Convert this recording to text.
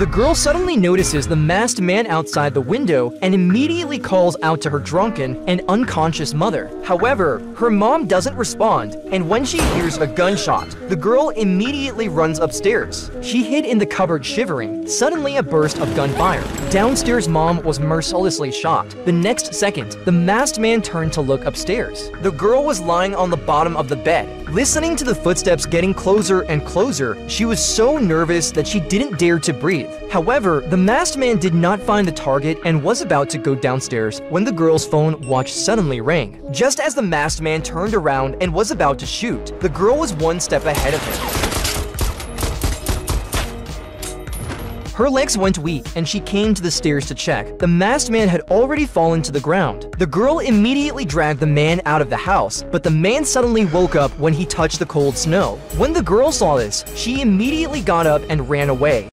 The girl suddenly notices the masked man outside the window and immediately calls out to her drunken and unconscious mother. However, her mom doesn't respond, and when she hears a gunshot, the girl immediately runs upstairs. She hid in the cupboard shivering. Suddenly, a burst of gunfire. Downstairs, mom was mercilessly shot. The next second, the masked man turned to look upstairs. The girl was lying on the bottom of the bed. Listening to the footsteps getting closer and closer, she was so nervous that she didn't dare to breathe. However, the masked man did not find the target and was about to go downstairs when the girl's phone watch suddenly rang. Just as the masked man turned around and was about to shoot, the girl was one step ahead of him. Her legs went weak and she came to the stairs to check. The masked man had already fallen to the ground. The girl immediately dragged the man out of the house, but the man suddenly woke up when he touched the cold snow. When the girl saw this, she immediately got up and ran away.